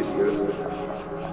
sí, sí, sí.